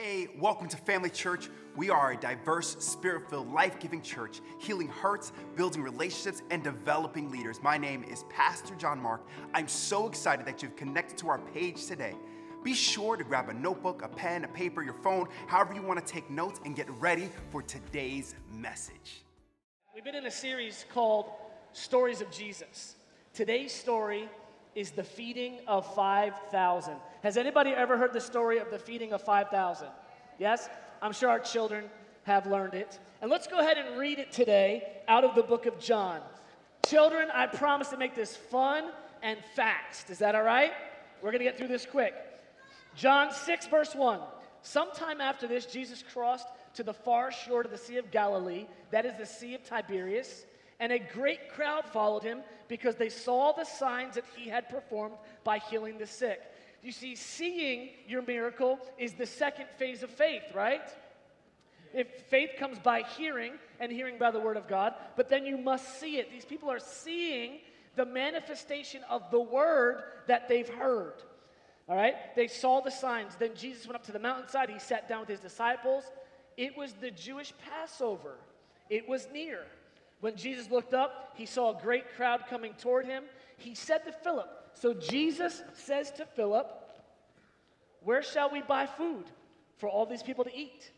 Hey, welcome to Family Church. We are a diverse, spirit filled, life giving church, healing hearts, building relationships, and developing leaders. My name is Pastor John Mark. I'm so excited that you've connected to our page today. Be sure to grab a notebook, a pen, a paper, your phone, however you want to take notes, and get ready for today's message. We've been in a series called Stories of Jesus. Today's story is the feeding of 5,000. Has anybody ever heard the story of the feeding of 5,000? Yes? I'm sure our children have learned it. And let's go ahead and read it today out of the book of John. Children, I promise to make this fun and fast. Is that all right? We're going to get through this quick. John 6, verse 1. Sometime after this, Jesus crossed to the far shore of the Sea of Galilee, that is the Sea of Tiberias, and a great crowd followed him because they saw the signs that he had performed by healing the sick. You see, seeing your miracle is the second phase of faith, right? If faith comes by hearing, and hearing by the word of God, but then you must see it. These people are seeing the manifestation of the word that they've heard. All right? They saw the signs. Then Jesus went up to the mountainside. He sat down with his disciples. It was the Jewish Passover, it was near. When Jesus looked up, he saw a great crowd coming toward him. He said to Philip, So Jesus says to Philip, Where shall we buy food for all these people to eat?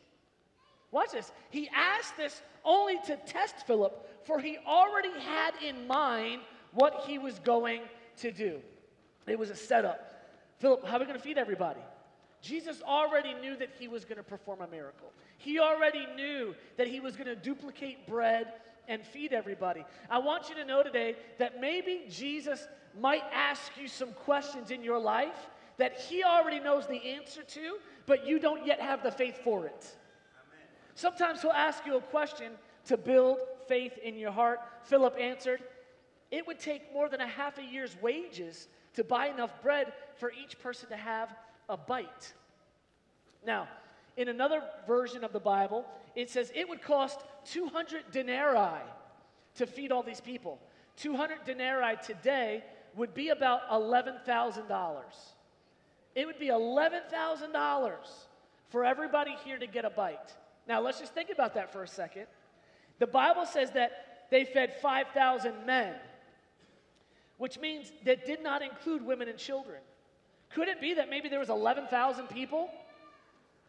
Watch this. He asked this only to test Philip, for he already had in mind what he was going to do. It was a setup. Philip, how are we going to feed everybody? Jesus already knew that he was going to perform a miracle. He already knew that he was going to duplicate bread and feed everybody. I want you to know today that maybe Jesus might ask you some questions in your life that he already knows the answer to, but you don't yet have the faith for it. Amen. Sometimes he'll ask you a question to build faith in your heart. Philip answered, It would take more than a half a year's wages to buy enough bread for each person to have a bite. Now, in another version of the Bible, it says it would cost 200 denarii to feed all these people. 200 denarii today would be about $11,000. It would be $11,000 for everybody here to get a bite. Now, let's just think about that for a second. The Bible says that they fed 5,000 men, which means that did not include women and children. Could it be that maybe there was 11,000 people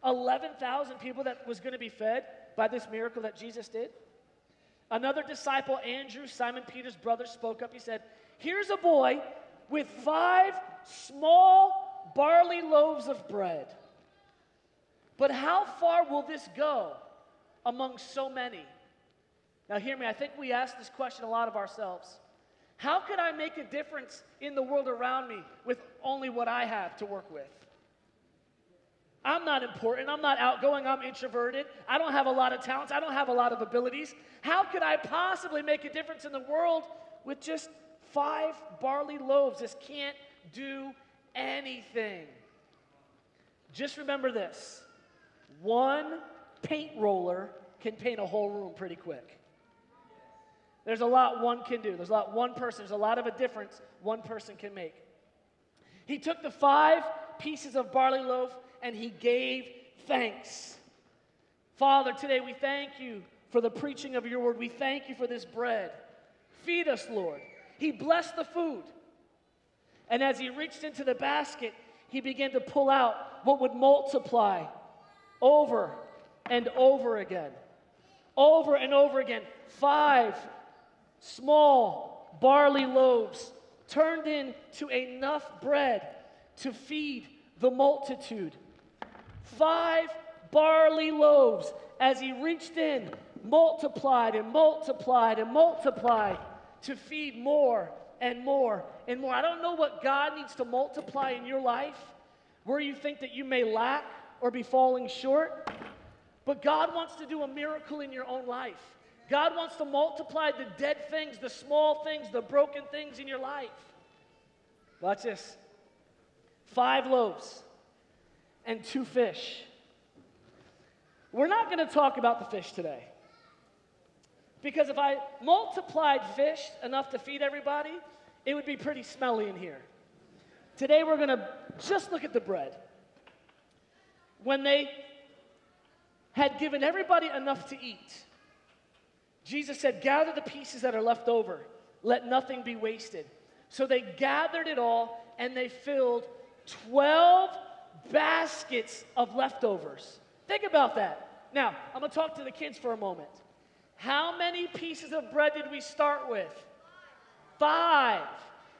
11,000 people that was going to be fed by this miracle that Jesus did. Another disciple, Andrew, Simon Peter's brother, spoke up. He said, Here's a boy with five small barley loaves of bread. But how far will this go among so many? Now, hear me, I think we ask this question a lot of ourselves. How could I make a difference in the world around me with only what I have to work with? I'm not important. I'm not outgoing. I'm introverted. I don't have a lot of talents. I don't have a lot of abilities. How could I possibly make a difference in the world with just five barley loaves? This can't do anything. Just remember this one paint roller can paint a whole room pretty quick. There's a lot one can do. There's a lot one person, there's a lot of a difference one person can make. He took the five pieces of barley loaf and he gave thanks. Father, today we thank you for the preaching of your word. We thank you for this bread. Feed us, Lord. He blessed the food. And as he reached into the basket, he began to pull out what would multiply over and over again. Over and over again. Five small barley loaves turned into enough bread to feed the multitude five barley loaves as he reached in, multiplied and multiplied and multiplied to feed more and more and more. I don't know what God needs to multiply in your life, where you think that you may lack or be falling short, but God wants to do a miracle in your own life. God wants to multiply the dead things, the small things, the broken things in your life. Watch this. Five loaves and two fish. We're not going to talk about the fish today. Because if I multiplied fish enough to feed everybody, it would be pretty smelly in here. Today we're going to just look at the bread. When they had given everybody enough to eat. Jesus said, Gather the pieces that are left over, let nothing be wasted. So they gathered it all and they filled 12 baskets of leftovers. Think about that. Now, I'm going to talk to the kids for a moment. How many pieces of bread did we start with? Five.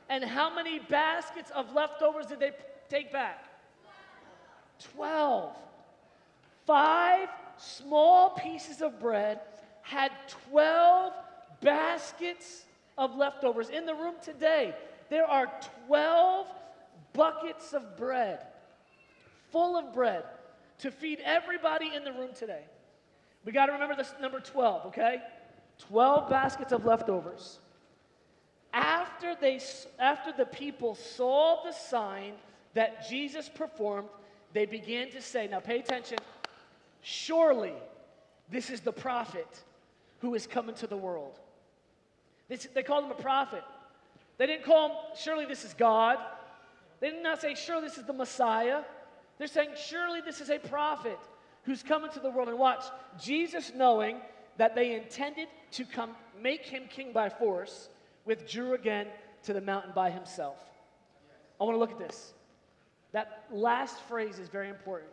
And how many baskets of leftovers did they take back? Twelve. Five small pieces of bread had 12 baskets of leftovers. In the room today, there are 12 buckets of bread, full of bread, to feed everybody in the room today. We got to remember this number 12, okay? 12 baskets of leftovers. After, they, after the people saw the sign that Jesus performed, they began to say, now pay attention, surely this is the prophet who is coming to the world. This, they called him a prophet. They didn't call him, surely this is God. They did not say, surely this is the Messiah. They're saying, surely this is a prophet who's coming to the world. And watch, Jesus knowing that they intended to come make him king by force, withdrew again to the mountain by himself. I want to look at this. That last phrase is very important.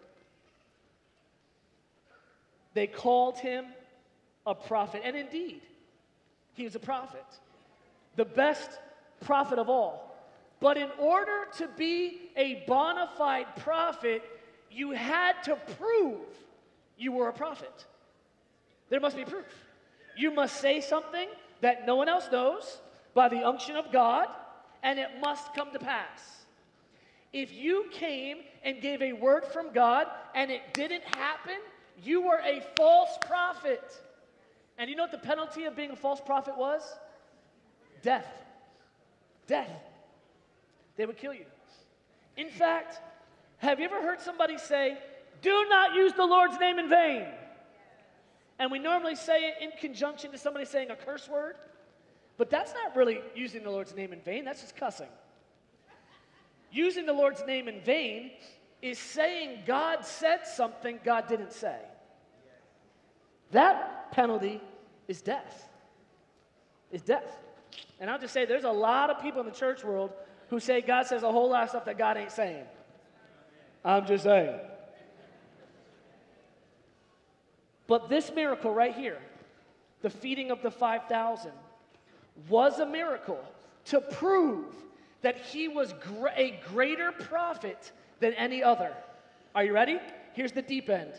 They called him a prophet, and indeed, he was a prophet, the best prophet of all. But in order to be a bona fide prophet, you had to prove you were a prophet. There must be proof. You must say something that no one else knows by the unction of God, and it must come to pass. If you came and gave a word from God and it didn't happen, you were a false prophet. And you know what the penalty of being a false prophet was? Death. Death. They would kill you. In fact, have you ever heard somebody say, do not use the Lord's name in vain? And we normally say it in conjunction to somebody saying a curse word, but that's not really using the Lord's name in vain, that's just cussing. Using the Lord's name in vain is saying God said something God didn't say. That penalty is death. Is death. And I'll just say there's a lot of people in the church world who say God says a whole lot of stuff that God ain't saying. I'm just saying. But this miracle right here, the feeding of the 5,000, was a miracle to prove that he was gr- a greater prophet than any other. Are you ready? Here's the deep end.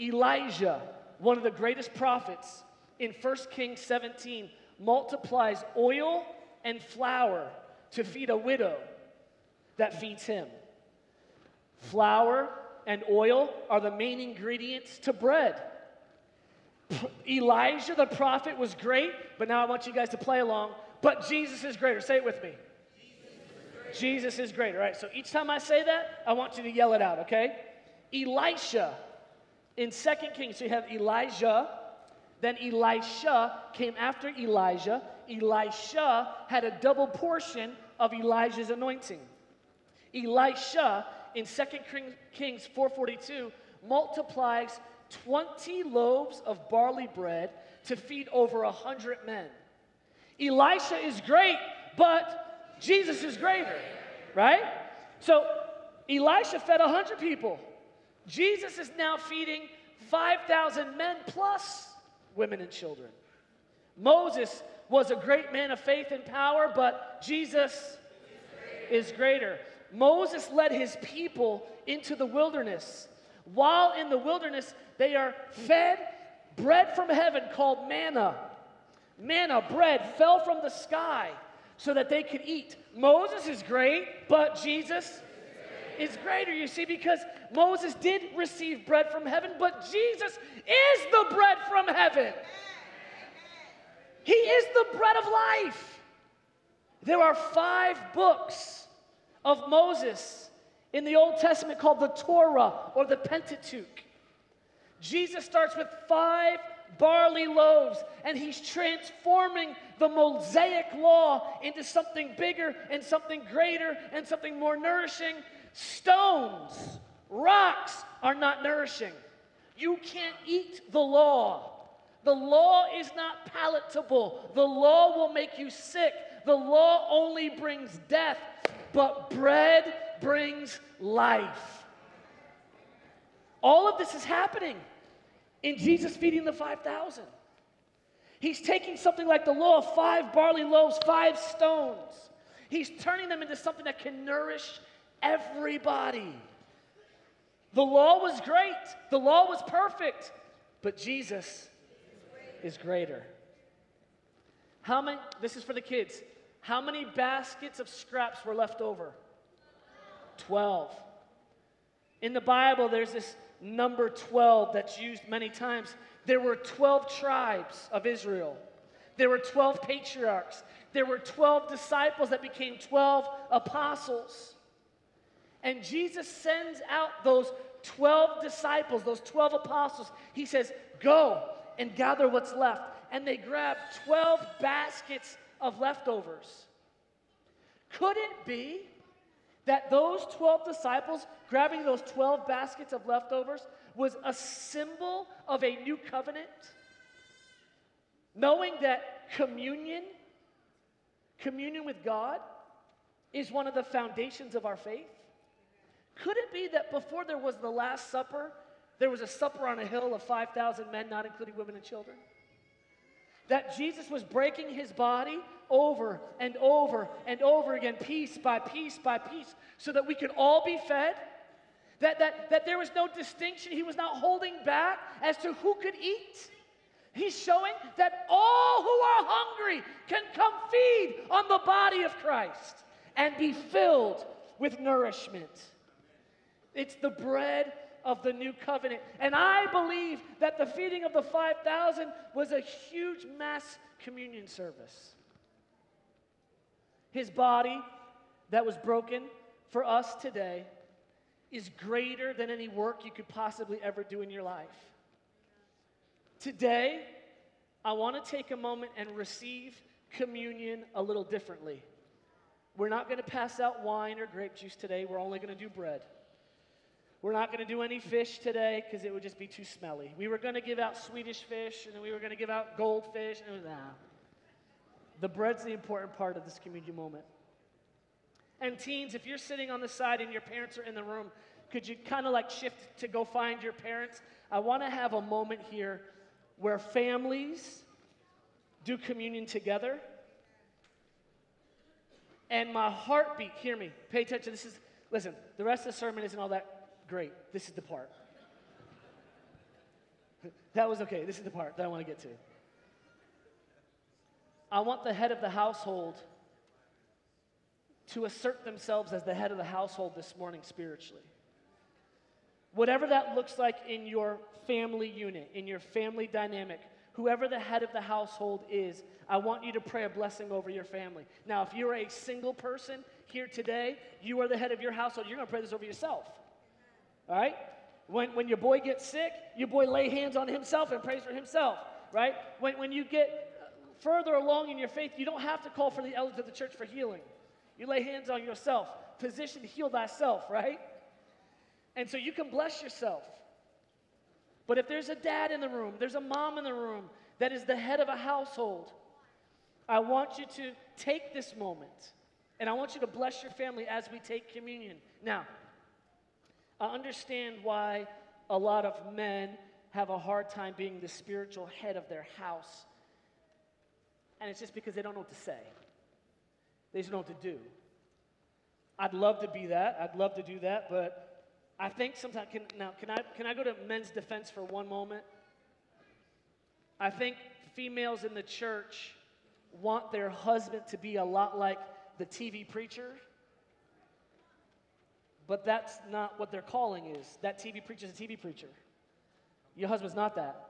Elijah, one of the greatest prophets in 1 Kings 17, multiplies oil and flour to feed a widow that feeds him. Flour and oil are the main ingredients to bread. Elijah the prophet was great, but now I want you guys to play along. But Jesus is greater. Say it with me. Jesus is greater. All right, so each time I say that, I want you to yell it out, okay? Elisha in Second Kings, so you have Elijah, then Elisha came after Elijah. Elisha had a double portion of Elijah's anointing. Elisha in Second Kings 4:42 multiplies 20 loaves of barley bread to feed over a hundred men. Elisha is great, but Jesus is greater, right? So Elisha fed a hundred people. Jesus is now feeding 5,000 men plus women and children. Moses was a great man of faith and power, but Jesus is greater. Moses led his people into the wilderness. While in the wilderness, they are fed bread from heaven called manna. Manna, bread, fell from the sky so that they could eat. Moses is great, but Jesus is greater, you see, because Moses did receive bread from heaven, but Jesus is the bread from heaven. He is the bread of life. There are five books of Moses in the Old Testament called the Torah or the Pentateuch. Jesus starts with five barley loaves and he's transforming the Mosaic law into something bigger and something greater and something more nourishing. Stones, rocks are not nourishing. You can't eat the law. The law is not palatable. The law will make you sick. The law only brings death, but bread brings life. All of this is happening in Jesus feeding the 5,000. He's taking something like the law of five barley loaves, five stones. He's turning them into something that can nourish everybody. The law was great, the law was perfect, but Jesus is greater. How many, this is for the kids, how many baskets of scraps were left over? 12. In the Bible, there's this number 12 that's used many times. There were 12 tribes of Israel, there were 12 patriarchs, there were 12 disciples that became 12 apostles. And Jesus sends out those 12 disciples, those 12 apostles. He says, Go and gather what's left. And they grab 12 baskets of leftovers. Could it be that those 12 disciples grabbing those 12 baskets of leftovers was a symbol of a new covenant? Knowing that communion, communion with God, is one of the foundations of our faith? Could it be that before there was the Last Supper, there was a supper on a hill of 5,000 men, not including women and children? That Jesus was breaking his body over and over and over again, piece by piece by piece, so that we could all be fed? That, that, that there was no distinction. He was not holding back as to who could eat. He's showing that all who are hungry can come feed on the body of Christ and be filled with nourishment. It's the bread of the new covenant. And I believe that the feeding of the 5,000 was a huge mass communion service. His body that was broken for us today is greater than any work you could possibly ever do in your life. Today, I want to take a moment and receive communion a little differently. We're not going to pass out wine or grape juice today, we're only going to do bread. We're not going to do any fish today because it would just be too smelly. We were going to give out Swedish fish and then we were going to give out goldfish. And was, nah. The bread's the important part of this communion moment. And teens, if you're sitting on the side and your parents are in the room, could you kind of like shift to go find your parents? I want to have a moment here where families do communion together. And my heartbeat, hear me, pay attention. This is, listen, the rest of the sermon isn't all that Great. This is the part. that was okay. This is the part that I want to get to. I want the head of the household to assert themselves as the head of the household this morning spiritually. Whatever that looks like in your family unit, in your family dynamic, whoever the head of the household is, I want you to pray a blessing over your family. Now, if you're a single person here today, you are the head of your household, you're going to pray this over yourself. All right? When, when your boy gets sick, your boy lay hands on himself and prays for himself, right? When, when you get further along in your faith, you don't have to call for the elders of the church for healing. You lay hands on yourself, position to heal thyself, right? And so you can bless yourself. But if there's a dad in the room, there's a mom in the room that is the head of a household, I want you to take this moment and I want you to bless your family as we take communion. Now, I understand why a lot of men have a hard time being the spiritual head of their house. And it's just because they don't know what to say, they just know what to do. I'd love to be that. I'd love to do that, but I think sometimes can, now can I can I go to men's defense for one moment? I think females in the church want their husband to be a lot like the TV preacher but that's not what their calling is. That TV preacher is a TV preacher. Your husband's not that.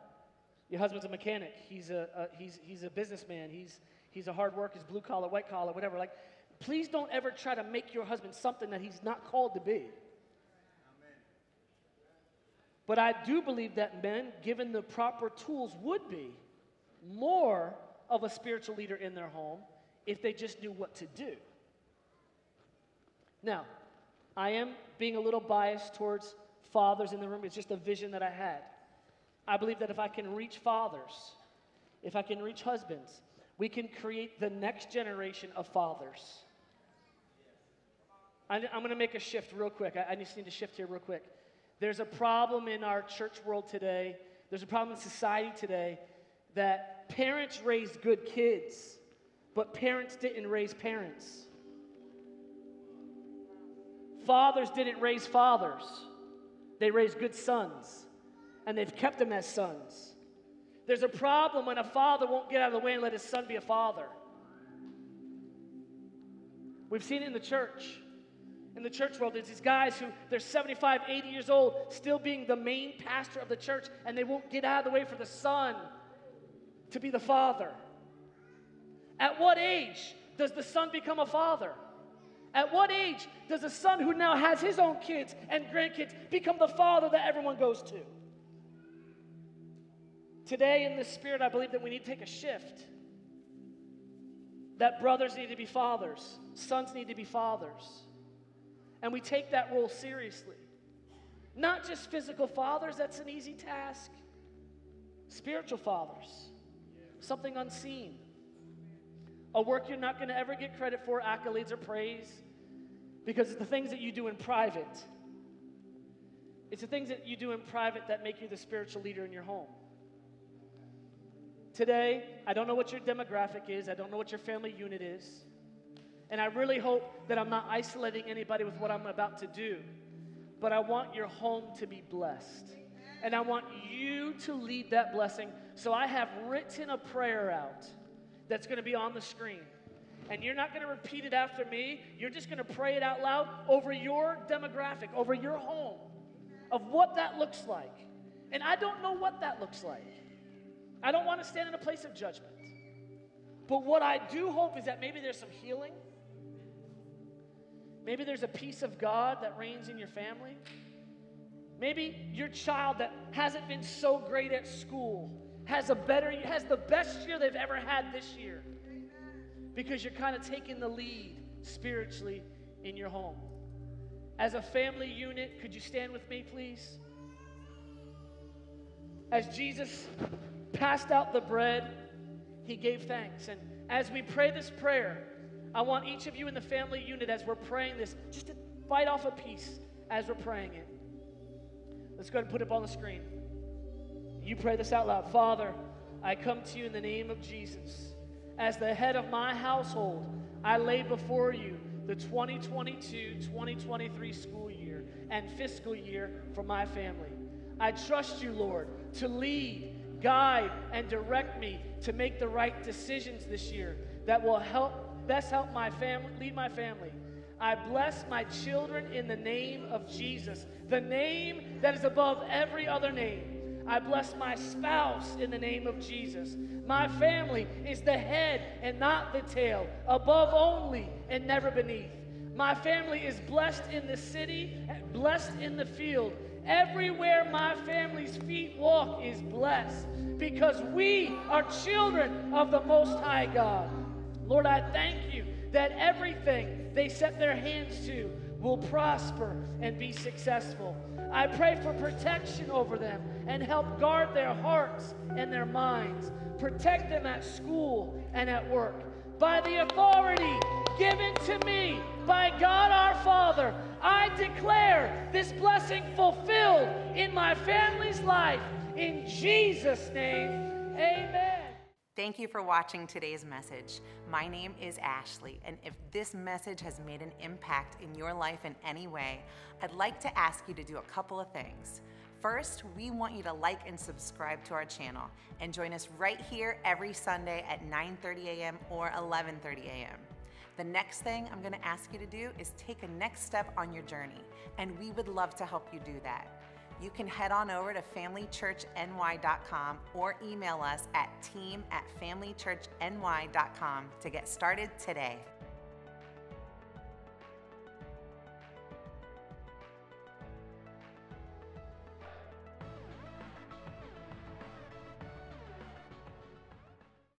Your husband's a mechanic. He's a, a he's, he's a businessman. He's, he's a hard worker. He's blue collar, white collar, whatever. Like, please don't ever try to make your husband something that he's not called to be. But I do believe that men, given the proper tools, would be more of a spiritual leader in their home if they just knew what to do. Now, I am being a little biased towards fathers in the room. It's just a vision that I had. I believe that if I can reach fathers, if I can reach husbands, we can create the next generation of fathers. I, am going to make a shift real quick. I, I just need to shift here real quick. There's a problem in our church world today, there's a problem in society today that parents raised good kids, but parents didn't raise parents. Fathers didn't raise fathers, they raised good sons, and they've kept them as sons. There's a problem when a father won't get out of the way and let his son be a father. We've seen it in the church. In the church world, there's these guys who they're 75, 80 years old, still being the main pastor of the church, and they won't get out of the way for the son to be the father. At what age does the son become a father? At what age does a son who now has his own kids and grandkids become the father that everyone goes to? Today, in the spirit, I believe that we need to take a shift. That brothers need to be fathers, sons need to be fathers. And we take that role seriously. Not just physical fathers, that's an easy task. Spiritual fathers, something unseen. A work you're not going to ever get credit for, accolades or praise, because it's the things that you do in private. It's the things that you do in private that make you the spiritual leader in your home. Today, I don't know what your demographic is, I don't know what your family unit is. And I really hope that I'm not isolating anybody with what I'm about to do. But I want your home to be blessed. And I want you to lead that blessing. So I have written a prayer out that's going to be on the screen. And you're not going to repeat it after me. You're just going to pray it out loud over your demographic, over your home, of what that looks like. And I don't know what that looks like. I don't want to stand in a place of judgment. But what I do hope is that maybe there's some healing Maybe there's a peace of God that reigns in your family. Maybe your child that hasn't been so great at school has a better has the best year they've ever had this year. Because you're kind of taking the lead spiritually in your home. As a family unit, could you stand with me, please? As Jesus passed out the bread, he gave thanks. And as we pray this prayer, I want each of you in the family unit, as we're praying this, just to bite off a piece as we're praying it. Let's go ahead and put it up on the screen. You pray this out loud. Father, I come to you in the name of Jesus. As the head of my household, I lay before you the 2022 2023 school year and fiscal year for my family. I trust you, Lord, to lead, guide, and direct me to make the right decisions this year that will help best help my family, lead my family. I bless my children in the name of Jesus, the name that is above every other name. I bless my spouse in the name of Jesus. My family is the head and not the tail, above only and never beneath. My family is blessed in the city, blessed in the field. Everywhere my family's feet walk is blessed because we are children of the Most High God. Lord, I thank you that everything they set their hands to will prosper and be successful. I pray for protection over them and help guard their hearts and their minds. Protect them at school and at work. By the authority given to me by God our Father, I declare this blessing fulfilled in my family's life. In Jesus' name, amen. Thank you for watching today's message. My name is Ashley, and if this message has made an impact in your life in any way, I'd like to ask you to do a couple of things. First, we want you to like and subscribe to our channel and join us right here every Sunday at 9:30 a.m. or 11:30 a.m. The next thing I'm going to ask you to do is take a next step on your journey, and we would love to help you do that you can head on over to familychurchny.com or email us at team at familychurchny.com to get started today.